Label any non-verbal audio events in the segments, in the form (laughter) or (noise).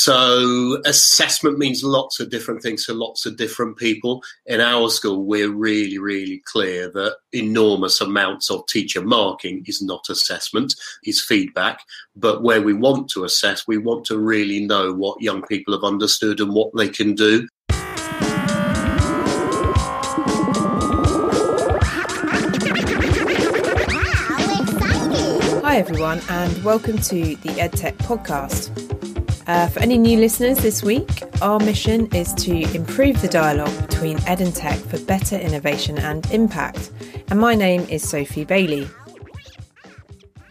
So assessment means lots of different things to lots of different people. In our school, we're really, really clear that enormous amounts of teacher marking is not assessment, is feedback. But where we want to assess, we want to really know what young people have understood and what they can do. Hi, everyone, and welcome to the EdTech podcast. Uh, for any new listeners this week, our mission is to improve the dialogue between Ed and Tech for better innovation and impact. And my name is Sophie Bailey.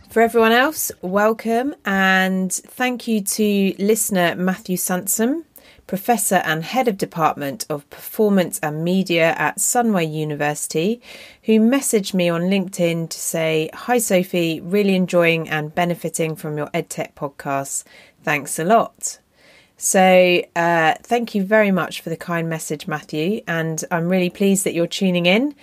For everyone else, welcome and thank you to listener Matthew Sansom, Professor and Head of Department of Performance and Media at Sunway University, who messaged me on LinkedIn to say, Hi Sophie, really enjoying and benefiting from your EdTech podcasts. Thanks a lot. So, uh, thank you very much for the kind message, Matthew. And I'm really pleased that you're tuning in.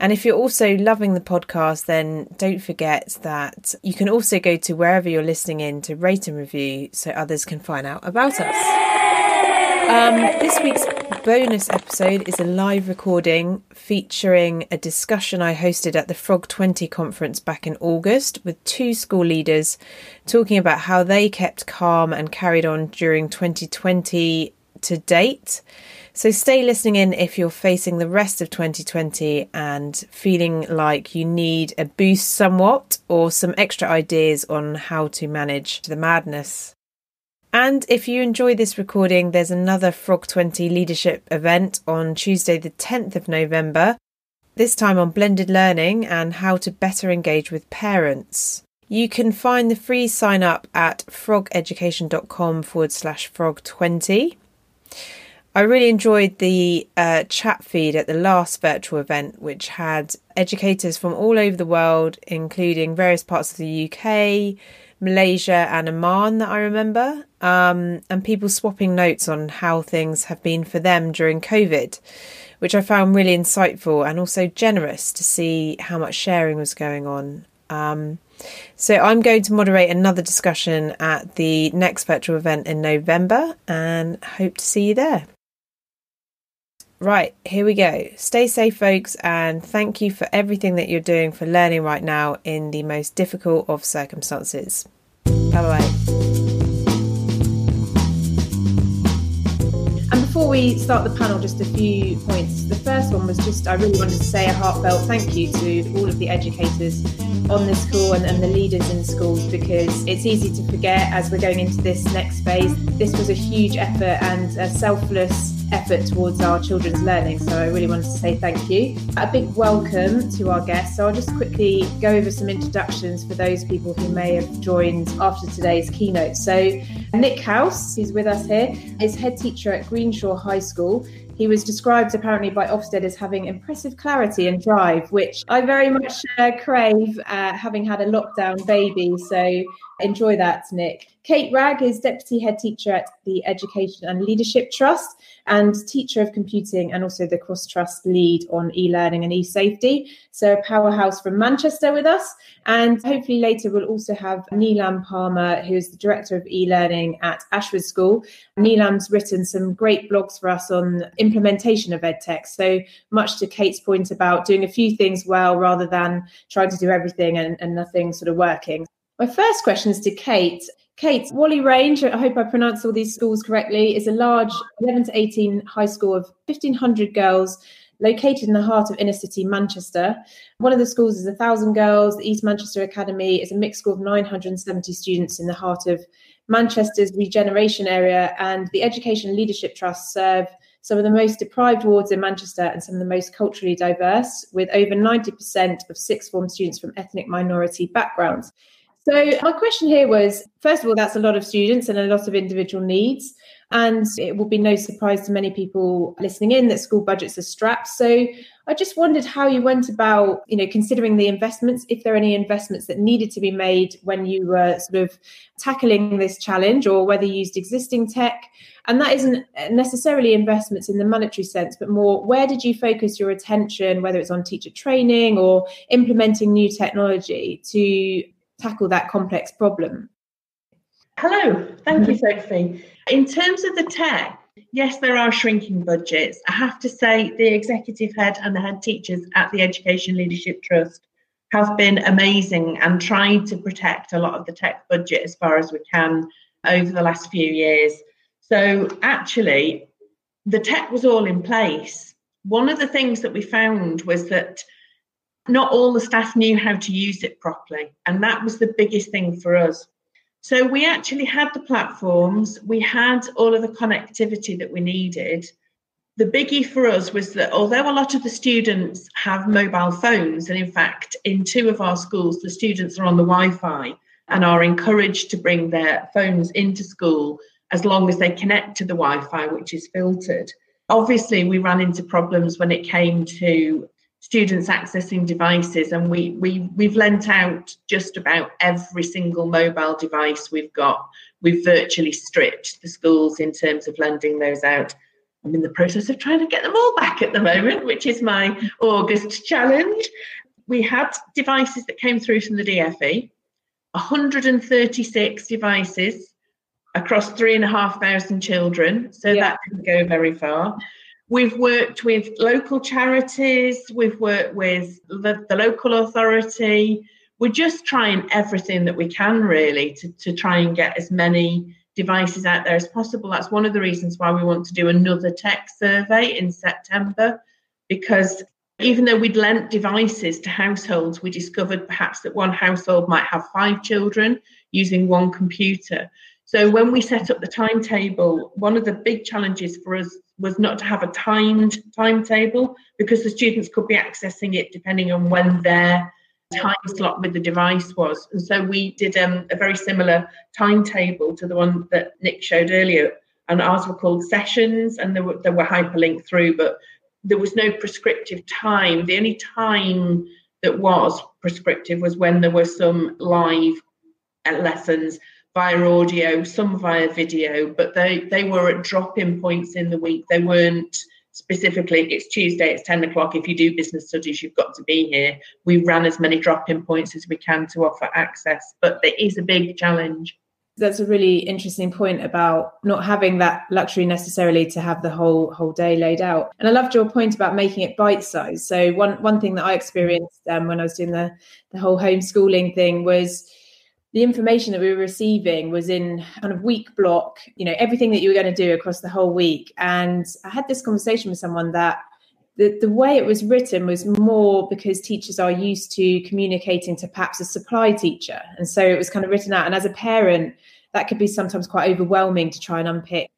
And if you're also loving the podcast, then don't forget that you can also go to wherever you're listening in to rate and review so others can find out about us. Um, this week's bonus episode is a live recording featuring a discussion I hosted at the Frog 20 conference back in August with two school leaders talking about how they kept calm and carried on during 2020 to date. So stay listening in if you're facing the rest of 2020 and feeling like you need a boost somewhat or some extra ideas on how to manage the madness. And if you enjoy this recording, there's another Frog 20 leadership event on Tuesday, the 10th of November, this time on blended learning and how to better engage with parents. You can find the free sign up at frogeducation.com forward slash frog20. I really enjoyed the uh, chat feed at the last virtual event, which had educators from all over the world, including various parts of the UK, Malaysia and Oman that I remember, um, and people swapping notes on how things have been for them during COVID, which I found really insightful and also generous to see how much sharing was going on. Um, so I'm going to moderate another discussion at the next virtual event in November and hope to see you there. Right, here we go. Stay safe, folks, and thank you for everything that you're doing for learning right now in the most difficult of circumstances. Bye bye. And before we start the panel, just a few points. The first one was just I really wanted to say a heartfelt thank you to all of the educators on this school and, and the leaders in schools because it's easy to forget as we're going into this next phase. This was a huge effort and a selfless effort towards our children's learning. So I really wanted to say thank you. A big welcome to our guests. So I'll just quickly go over some introductions for those people who may have joined after today's keynote. So Nick House, who's with us here, is head teacher at Greenshaw High School. He was described apparently by Ofsted as having impressive clarity and drive, which I very much uh, crave, uh, having had a lockdown baby. So enjoy that, Nick. Kate Wragg is Deputy Head Teacher at the Education and Leadership Trust and Teacher of Computing and also the Cross Trust Lead on e-learning and e-safety. So a powerhouse from Manchester with us. And hopefully later we'll also have Neelam Parmar, who is the Director of e-learning at Ashford School. Neelam's written some great blogs for us on implementation of EdTech. So much to Kate's point about doing a few things well rather than trying to do everything and, and nothing sort of working. My first question is to Kate. Kate, Whalley Range, I hope I pronounced all these schools correctly, is a large 11 to 18 high school of 1,500 girls located in the heart of inner city Manchester. One of the schools is 1,000 girls. The East Manchester Academy is a mixed school of 970 students in the heart of Manchester's regeneration area. And the Education Leadership Trust serve some of the most deprived wards in Manchester and some of the most culturally diverse, with over 90% of sixth form students from ethnic minority backgrounds. So, my question here was first of all, that's a lot of students and a lot of individual needs. And it will be no surprise to many people listening in that school budgets are strapped. So, I just wondered how you went about, you know, considering the investments, if there are any investments that needed to be made when you were sort of tackling this challenge, or whether you used existing tech. And that isn't necessarily investments in the monetary sense, but more where did you focus your attention, whether it's on teacher training or implementing new technology to tackle that complex problem? Hello, thank you, mm-hmm. Sophie. In terms of the tech, yes, there are shrinking budgets. I have to say, the executive head and the head teachers at the Education Leadership Trust have been amazing and tried to protect a lot of the tech budget as far as we can over the last few years. So, actually, the tech was all in place. One of the things that we found was that not all the staff knew how to use it properly. And that was the biggest thing for us. So we actually had the platforms, we had all of the connectivity that we needed. The biggie for us was that although a lot of the students have mobile phones, and in fact, in two of our schools, the students are on the Wi Fi and are encouraged to bring their phones into school as long as they connect to the Wi Fi, which is filtered. Obviously, we ran into problems when it came to students accessing devices and we, we we've lent out just about every single mobile device we've got. We've virtually stripped the schools in terms of lending those out. I'm in the process of trying to get them all back at the moment which is my august challenge. We had devices that came through from the dfe 136 devices across three and a half thousand children so yeah. that didn't go very far We've worked with local charities, we've worked with the, the local authority. We're just trying everything that we can really to, to try and get as many devices out there as possible. That's one of the reasons why we want to do another tech survey in September, because even though we'd lent devices to households, we discovered perhaps that one household might have five children using one computer. So when we set up the timetable, one of the big challenges for us was not to have a timed timetable because the students could be accessing it depending on when their time slot with the device was. And so we did um, a very similar timetable to the one that Nick showed earlier. And ours were called sessions and they were, they were hyperlinked through, but there was no prescriptive time. The only time that was prescriptive was when there were some live lessons via audio, some via video, but they, they were at drop in points in the week. They weren't specifically, it's Tuesday, it's 10 o'clock. If you do business studies, you've got to be here. We ran as many drop in points as we can to offer access, but it is a big challenge. That's a really interesting point about not having that luxury necessarily to have the whole whole day laid out. And I loved your point about making it bite sized. So one one thing that I experienced um, when I was doing the the whole homeschooling thing was the information that we were receiving was in kind of week block, you know, everything that you were going to do across the whole week. And I had this conversation with someone that the, the way it was written was more because teachers are used to communicating to perhaps a supply teacher. And so it was kind of written out. And as a parent, that could be sometimes quite overwhelming to try and unpick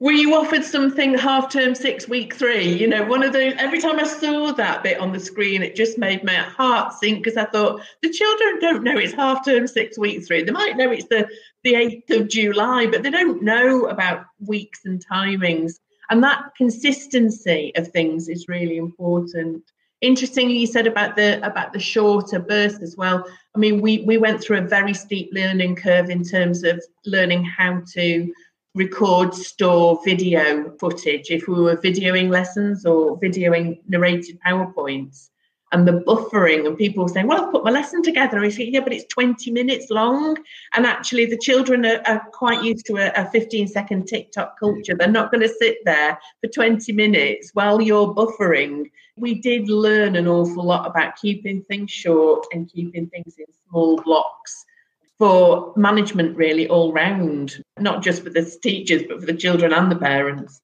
were you offered something half term six week three you know one of those every time i saw that bit on the screen it just made my heart sink because i thought the children don't know it's half term six week three. They might know it's the the 8th of july but they don't know about weeks and timings. And that consistency of things is really important. Interestingly you said about the about the shorter bursts as well. I mean we we went through a very steep learning curve in terms of learning how to record, store video footage if we were videoing lessons or videoing narrated PowerPoints. And the buffering, and people saying, Well, I've put my lesson together. I say, Yeah, but it's 20 minutes long. And actually, the children are, are quite used to a, a 15 second TikTok culture. They're not going to sit there for 20 minutes while you're buffering. We did learn an awful lot about keeping things short and keeping things in small blocks for management really all round, not just for the teachers, but for the children and the parents.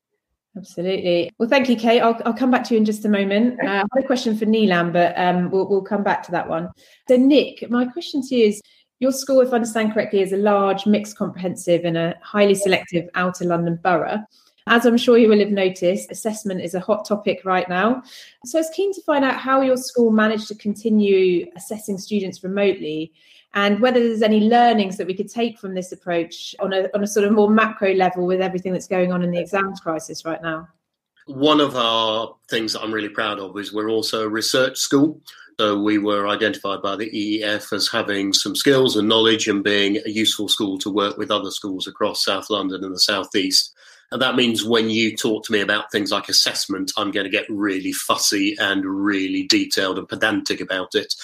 Absolutely. Well, thank you, Kate. I'll, I'll come back to you in just a moment. Uh, I have a question for Neelam, but um, we'll, we'll come back to that one. So, Nick, my question to you is your school, if I understand correctly, is a large, mixed comprehensive in a highly selective outer London borough. As I'm sure you will have noticed, assessment is a hot topic right now. So I was keen to find out how your school managed to continue assessing students remotely and whether there's any learnings that we could take from this approach on a, on a sort of more macro level with everything that's going on in the exams crisis right now. One of our things that I'm really proud of is we're also a research school. So we were identified by the EEF as having some skills and knowledge and being a useful school to work with other schools across South London and the South East. And that means when you talk to me about things like assessment, I'm going to get really fussy and really detailed and pedantic about it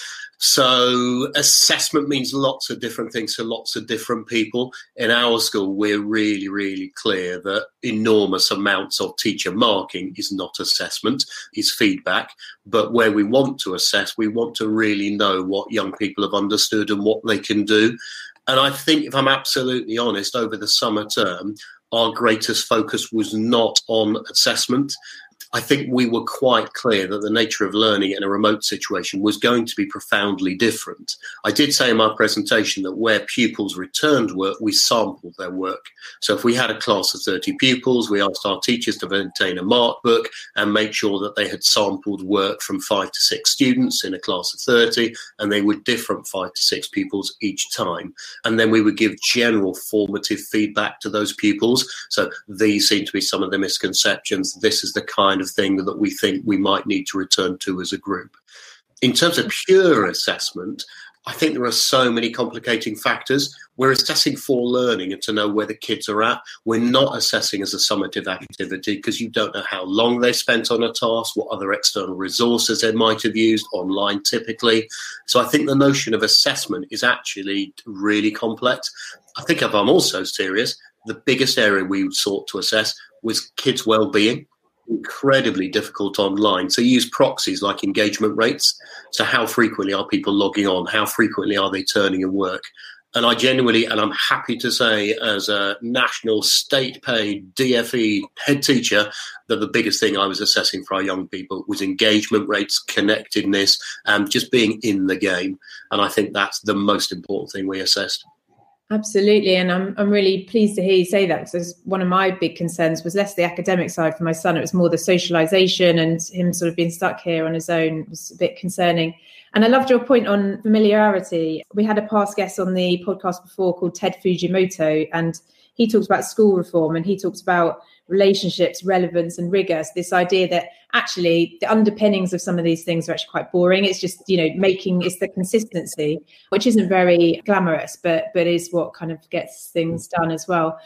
So assessment means lots of different things to lots of different people. In our school, we're really, really clear that enormous amounts of teacher marking is not assessment, is feedback. But where we want to assess, we want to really know what young people have understood and what they can do. And I think, if I'm absolutely honest, over the summer term, our greatest focus was not on assessment. I think we were quite clear that the nature of learning in a remote situation was going to be profoundly different. I did say in my presentation that where pupils returned work, we sampled their work. So if we had a class of 30 pupils, we asked our teachers to maintain a mark book and make sure that they had sampled work from five to six students in a class of 30, and they were different five to six pupils each time. And then we would give general formative feedback to those pupils. So these seem to be some of the misconceptions. This is the kind of thing that we think we might need to return to as a group. In terms of pure assessment, I think there are so many complicating factors. We're assessing for learning and to know where the kids are at. We're not assessing as a summative activity because you don't know how long they spent on a task, what other external resources they might have used online typically. So I think the notion of assessment is actually really complex. I think if I'm also serious, the biggest area we sought to assess was kids' well-being incredibly difficult online. So use proxies like engagement rates. So how frequently are people logging on? How frequently are they turning in work? And I genuinely, and I'm happy to say, as a national state paid DFE head teacher, that the biggest thing I was assessing for our young people was engagement rates, connectedness, and just being in the game. And I think that's the most important thing we assessed. Absolutely, and I'm I'm really pleased to hear you say that because one of my big concerns was less the academic side for my son. It was more the socialization and him sort of being stuck here on his own was a bit concerning. And I loved your point on familiarity. We had a past guest on the podcast before called Ted Fujimoto, and he talks about school reform and he talks about relationships, relevance, and rigor. So this idea that actually the underpinnings of some of these things are actually quite boring. It's just you know making it's the consistency, which isn't very glamorous, but but is what kind of gets things done as well.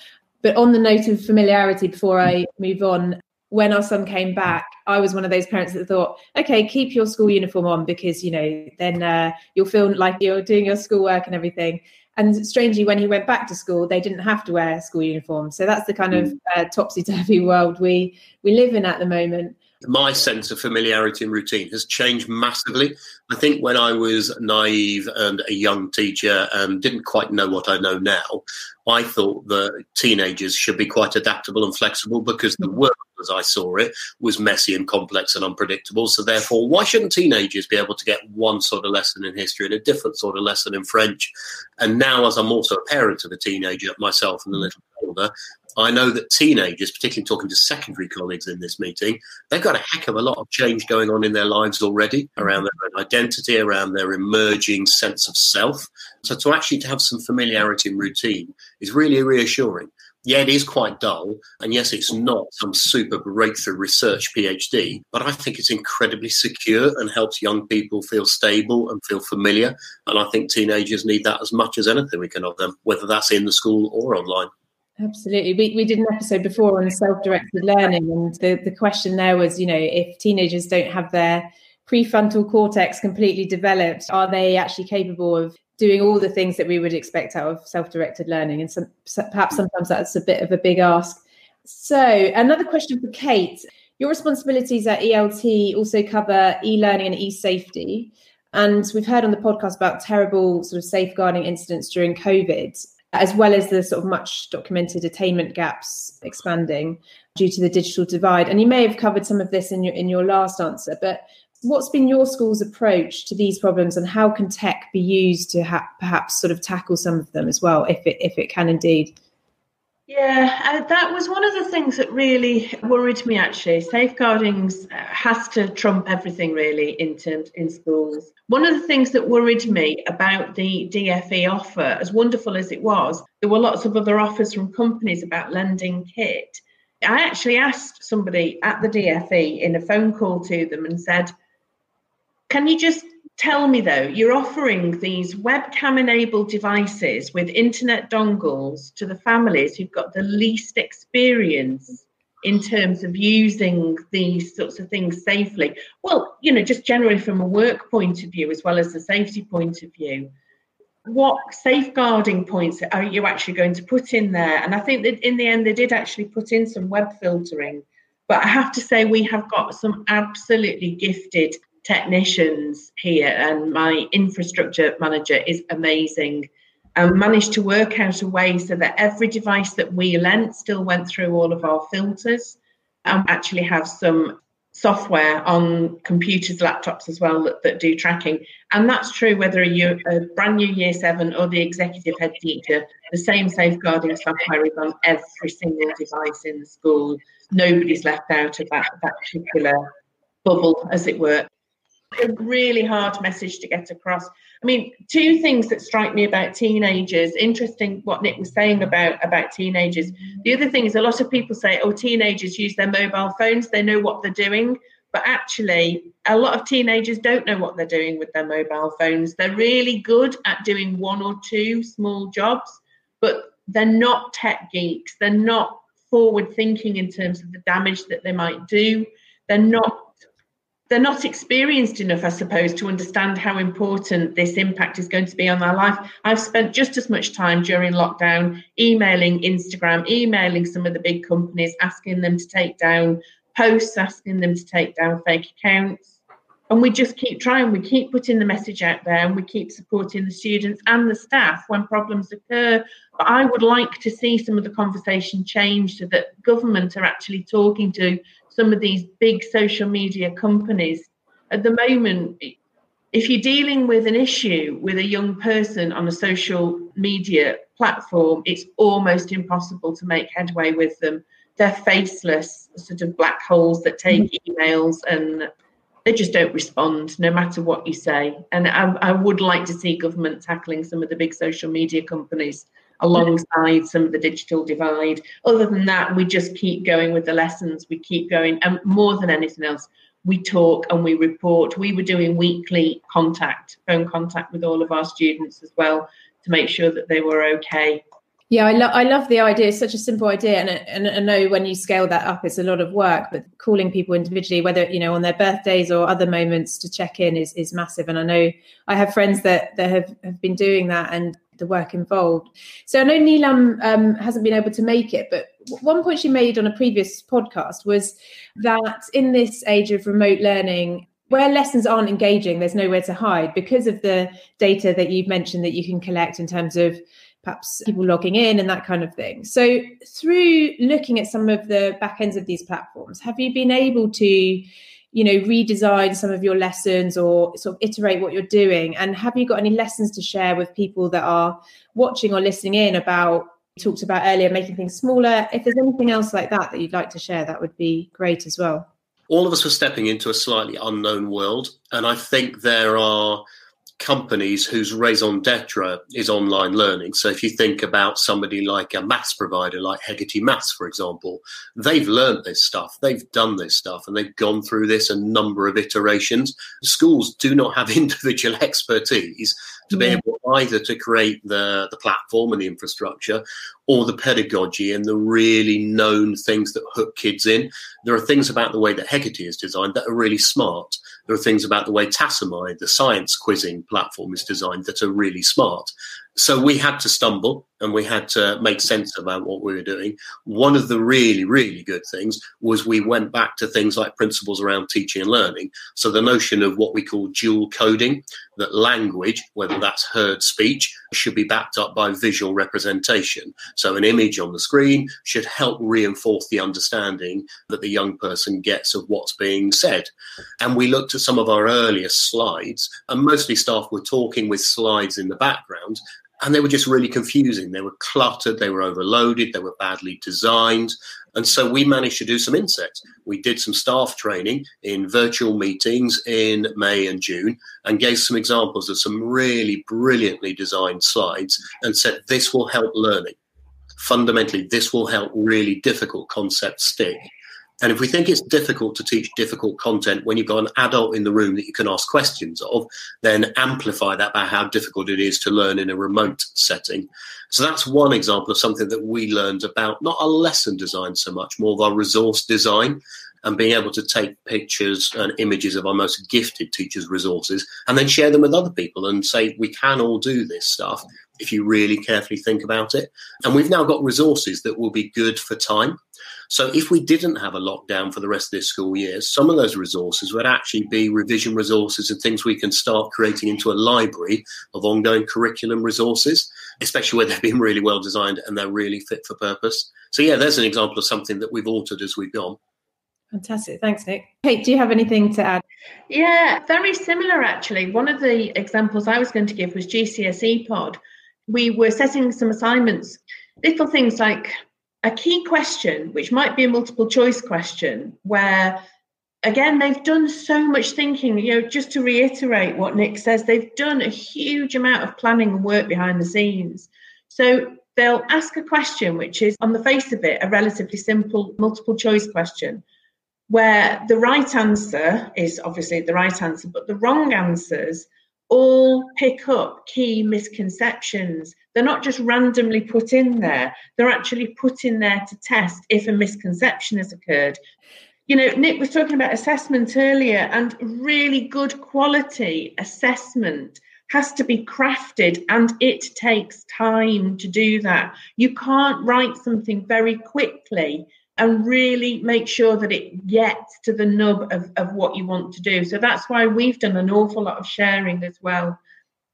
But on the note of familiarity, before I move on, when our son came back, I was one of those parents that thought, okay, keep your school uniform on because you know then uh, you'll feel like you're doing your schoolwork and everything. And strangely, when he went back to school, they didn't have to wear school uniforms. So that's the kind of mm. uh, topsy turvy (laughs) world we we live in at the moment my sense of familiarity and routine has changed massively. I think when I was naive and a young teacher and didn't quite know what I know now, I thought that teenagers should be quite adaptable and flexible because the world, as I saw it, was messy and complex and unpredictable. So, therefore, why shouldn't teenagers be able to get one sort of lesson in history and a different sort of lesson in French? And now, as I'm also a parent of a teenager myself and a little older, I know that teenagers, particularly talking to secondary colleagues in this meeting, they've got a heck of a lot of change going on in their lives already around their own identity, around their emerging sense of self. So to actually to have some familiarity and routine is really reassuring. Yeah, it is quite dull, and yes, it's not some super breakthrough research PhD, but I think it's incredibly secure and helps young people feel stable and feel familiar. And I think teenagers need that as much as anything we can offer them, whether that's in the school or online. Absolutely. We, we did an episode before on self directed learning, and the, the question there was, you know, if teenagers don't have their prefrontal cortex completely developed, are they actually capable of doing all the things that we would expect out of self directed learning? And some, perhaps sometimes that's a bit of a big ask. So, another question for Kate. Your responsibilities at ELT also cover e learning and e safety. And we've heard on the podcast about terrible sort of safeguarding incidents during COVID as well as the sort of much documented attainment gaps expanding due to the digital divide. And you may have covered some of this in your in your last answer, but what's been your school's approach to these problems, and how can tech be used to ha- perhaps sort of tackle some of them as well, if it if it can indeed? Yeah, uh, that was one of the things that really worried me actually. Safeguarding uh, has to trump everything really in, terms, in schools. One of the things that worried me about the DFE offer, as wonderful as it was, there were lots of other offers from companies about lending kit. I actually asked somebody at the DFE in a phone call to them and said, Can you just Tell me though, you're offering these webcam enabled devices with internet dongles to the families who've got the least experience in terms of using these sorts of things safely? Well, you know, just generally from a work point of view as well as a safety point of view. What safeguarding points are you actually going to put in there? And I think that in the end, they did actually put in some web filtering. But I have to say, we have got some absolutely gifted technicians here, and my infrastructure manager is amazing and managed to work out a way so that every device that we lent still went through all of our filters and actually have some software on computers, laptops as well that, that do tracking. And that's true whether you're a brand new year seven or the executive head teacher, the same safeguarding software is on every single device in the school. Nobody's left out of that, that particular bubble, as it were a really hard message to get across. I mean, two things that strike me about teenagers. Interesting what Nick was saying about about teenagers. The other thing is a lot of people say, "Oh, teenagers use their mobile phones; they know what they're doing." But actually, a lot of teenagers don't know what they're doing with their mobile phones. They're really good at doing one or two small jobs, but they're not tech geeks. They're not forward thinking in terms of the damage that they might do. They're not they're not experienced enough, I suppose, to understand how important this impact is going to be on their life. I've spent just as much time during lockdown emailing Instagram, emailing some of the big companies, asking them to take down posts, asking them to take down fake accounts. And we just keep trying, we keep putting the message out there and we keep supporting the students and the staff when problems occur. But I would like to see some of the conversation change so that government are actually talking to some of these big social media companies. At the moment, if you're dealing with an issue with a young person on a social media platform, it's almost impossible to make headway with them. They're faceless, sort of black holes that take mm-hmm. emails and they just don't respond no matter what you say. And I, I, would like to see government tackling some of the big social media companies alongside some of the digital divide. Other than that, we just keep going with the lessons. We keep going, and more than anything else, we talk and we report. We were doing weekly contact, phone contact with all of our students as well to make sure that they were okay. Yeah, I, lo- I love the idea. It's such a simple idea, and, and I know when you scale that up, it's a lot of work. But calling people individually, whether you know on their birthdays or other moments to check in, is is massive. And I know I have friends that that have, have been doing that, and the work involved. So I know Neelam um, hasn't been able to make it, but one point she made on a previous podcast was that in this age of remote learning, where lessons aren't engaging, there's nowhere to hide because of the data that you've mentioned that you can collect in terms of perhaps people logging in and that kind of thing. So, through looking at some of the back ends of these platforms, have you been able to you know redesign some of your lessons or sort of iterate what you're doing? And have you got any lessons to share with people that are watching or listening in about talked about earlier making things smaller? If there's anything else like that that you'd like to share that would be great as well. All of us are stepping into a slightly unknown world and i think there are companies whose raison d'etre is online learning. So if you think about somebody like a maths provider like Hegarty Maths, for example, they've learned this stuff, they've done this stuff, and they've gone through this a number of iterations. Schools do not have (laughs) individual expertise to yeah. be able either to create the, the platform and the infrastructure or the pedagogy and the really known things that hook kids in. There are things about the way that Hegarty is designed that are really smart. There are things about the way Tassomai, the science quizzing platform, is designed that are really smart. So we had to stumble and we had to make sense about what we were doing. One of the really, really good things was we went back to things like principles around teaching and learning. So the notion of what we call dual coding, that language, whether that's heard speech, should be backed up by visual representation. So an image on the screen should help reinforce the understanding that the young person gets of what's being said. And we looked at some of our earliest slides, and mostly staff were talking with slides in the background and they were just really confusing. They were cluttered, they were overloaded, they were badly designed. And so we managed to do some insets. We did some staff training in virtual meetings in May and June and gave some examples of some really brilliantly designed slides and said, this will help learning. Fundamentally, this will help really difficult concepts stick. And if we think it's difficult to teach difficult content when you've got an adult in the room that you can ask questions of, then amplify that by how difficult it is to learn in a remote setting. So that's one example of something that we learned about not our lesson design so much, more of our resource design and being able to take pictures and images of our most gifted teachers' resources and then share them with other people and say, we can all do this stuff if you really carefully think about it. And we've now got resources that will be good for time. So if we didn't have a lockdown for the rest of this school year, some of those resources would actually be revision resources and things we can start creating into a library of ongoing curriculum resources, especially where they've been really well designed and they're really fit for purpose. So yeah, there's an example of something that we've altered as we've gone. Fantastic. Thanks, Nick. Kate, do you have anything to add? Yeah, very similar actually. One of the examples I was going to give was GCSE Pod. We were setting some assignments, little things like a key question, which might be a multiple choice question, where again they've done so much thinking. You know, just to reiterate what Nick says, they've done a huge amount of planning and work behind the scenes. So they'll ask a question which is, on the face of it, a relatively simple multiple choice question where the right answer is obviously the right answer, but the wrong answers all pick up key misconceptions. They're not just randomly put in there, they're actually put in there to test if a misconception has occurred. You know, Nick was talking about assessment earlier, and really good quality assessment has to be crafted and it takes time to do that. You can't write something very quickly and really make sure that it gets to the nub of, of what you want to do. So that's why we've done an awful lot of sharing as well.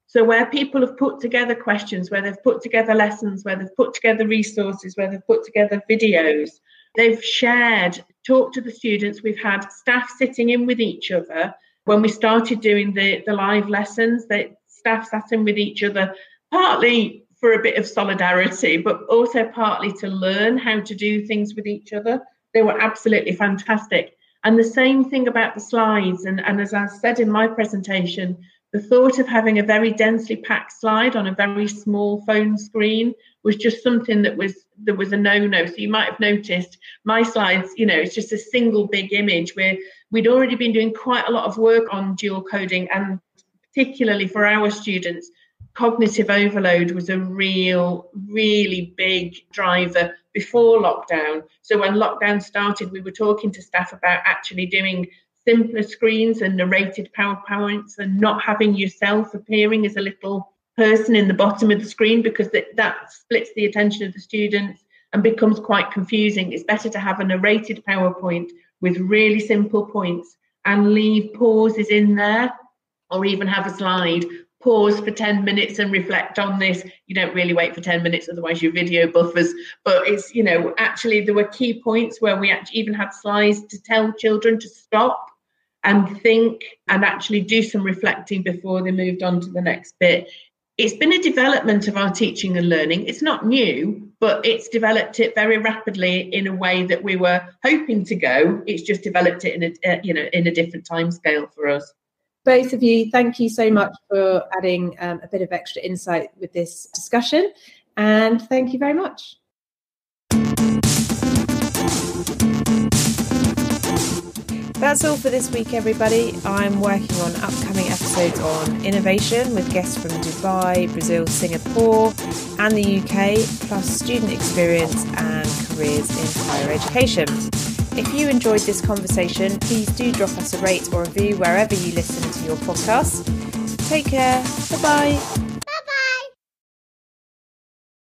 So where people have put together questions, where they've put together lessons, where they've put together resources, where they've put together videos, they've shared, talked to the students. We've had staff sitting in with each other. When we started doing the, the live lessons, that staff sat in with each other, partly for a bit of solidarity, but also partly to learn how to do things with each other. They were absolutely fantastic. And the same thing about the slides. And, and as I said in my presentation, the thought of having a very densely packed slide on a very small phone screen was just something that was there was a no-no. So you might have noticed my slides, you know, it's just a single big image where we'd already been doing quite a lot of work on dual coding and particularly for our students cognitive overload was a real, really big driver before lockdown. So when lockdown started, we were talking to staff about actually doing simpler screens and narrated PowerPoints and not having yourself appearing as a little person in the bottom of the screen because that, that splits the attention of the students and becomes quite confusing. It's better to have a narrated PowerPoint with really simple points and leave pauses in there or even have a slide pause for 10 minutes and reflect on this. You don't really wait for 10 minutes otherwise your video buffers. But it's you know actually there were key points where we actually even had slides to tell children to stop and think and actually do some reflecting before they moved on to the next bit. It's been a development of our teaching and learning. It's not new but it's developed it very rapidly in a way that we were hoping to go. It's just developed it in a uh, you know in a different time scale for us both of you, thank you so much for adding um, a bit of extra insight with this discussion. And thank you very much. That's all for this week, everybody. I'm working on upcoming episodes on innovation with guests from Dubai, Brazil, Singapore, and the UK, plus student experience and careers in higher education. If you enjoyed this conversation, please do drop us a rate or review wherever you listen to your podcast. Take care. Bye bye.